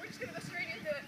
We're just gonna go straight into it.